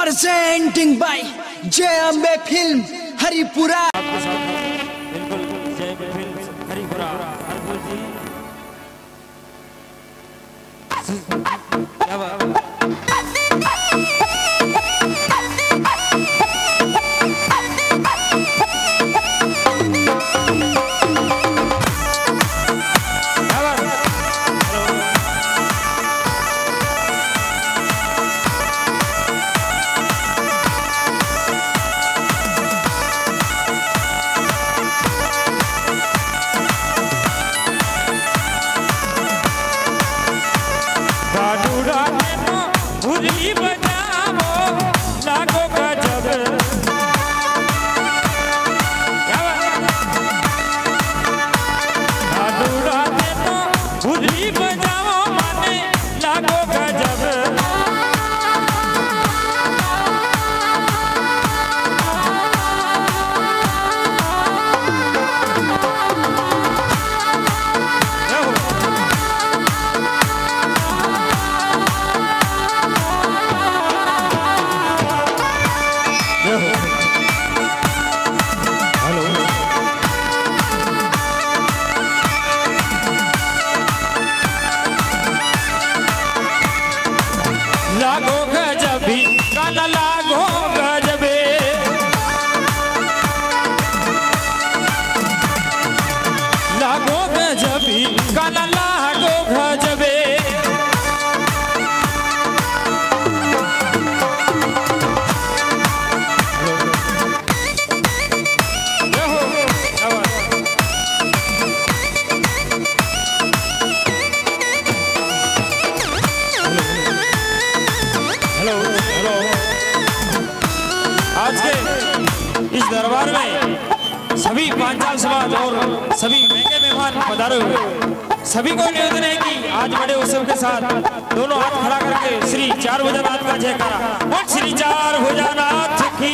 Presenting by Jai Ambe film Haripura Haripura સાડુડા ને તો ભૂલી विशाल और सभी महँगे मेहमान पधारे हुए सभी को निवेदन है कि आज बड़े उत्सव के साथ दोनों हाथ खड़ा करके श्री चार भोजनाथ का जयकारा। श्री चार भोजनाथ की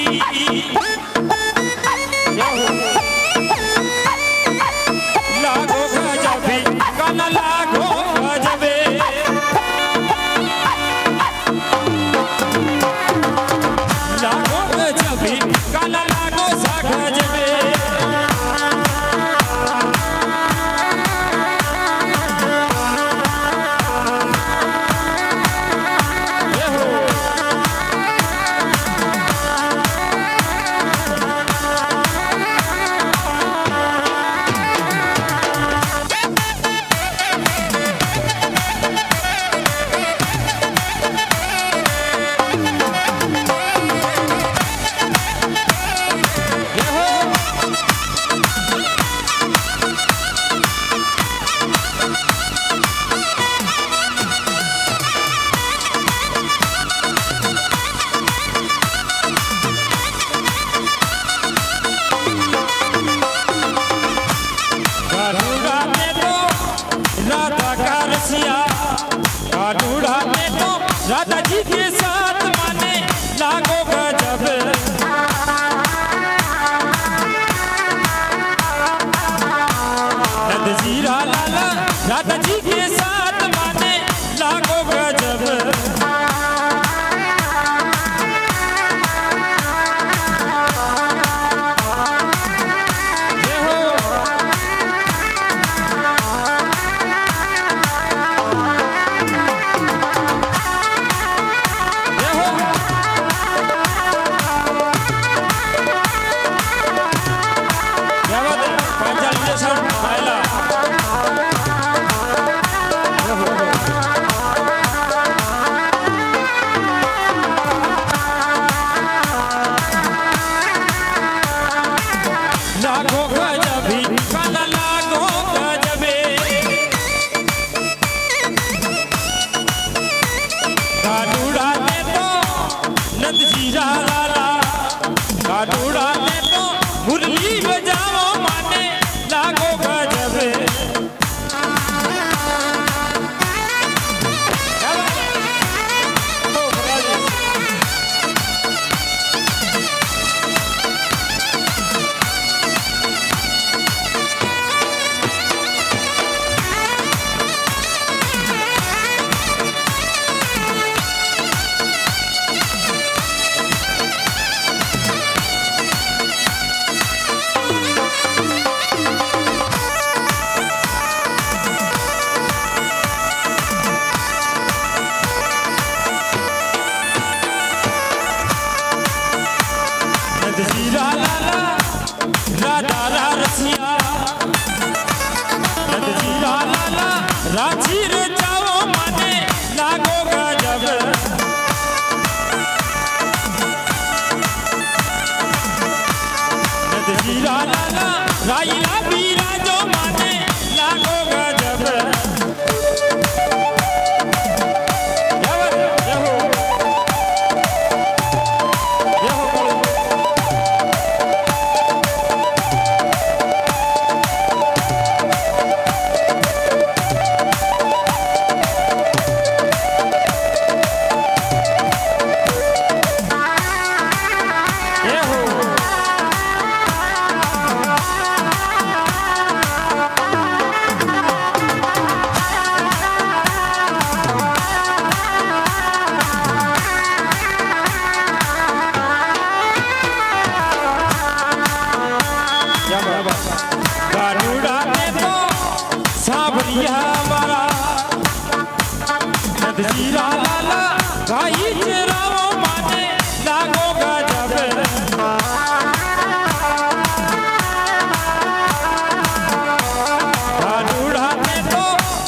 ಗಾಡುಡಾನೆ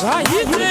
Поехали!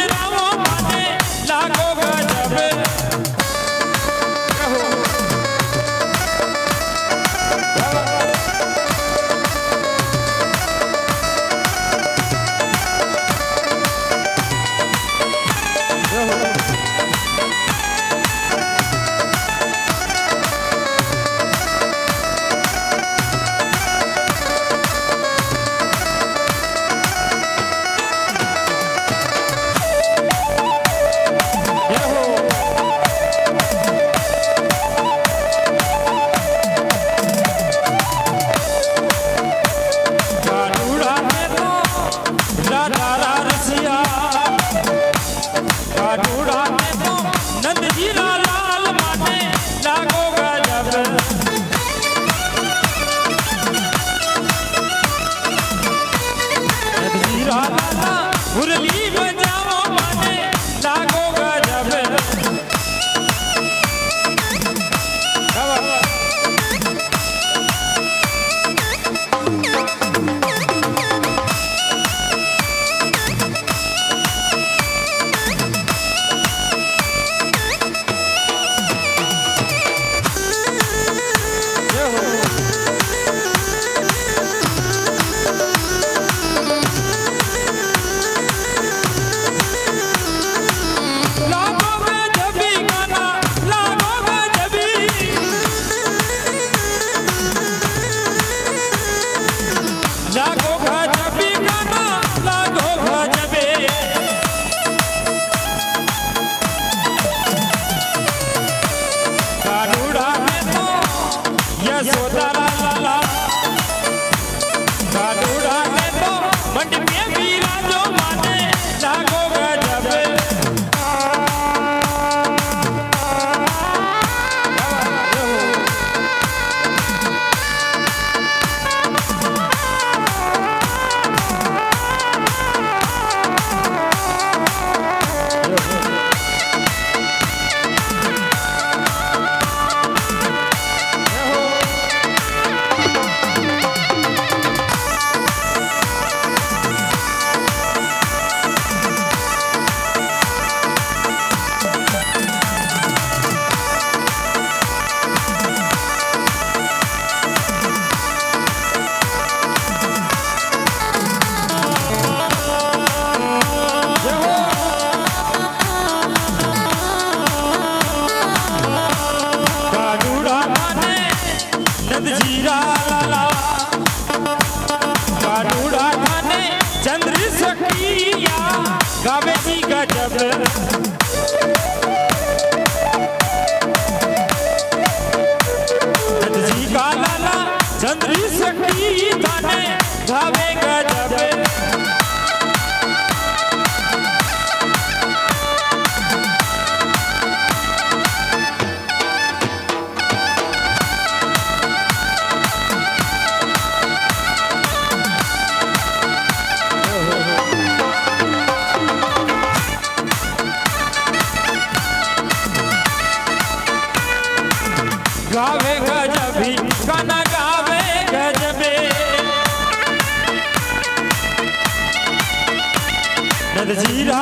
जंजीरा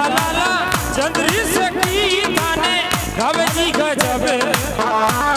चंद्री से की गाने गजब।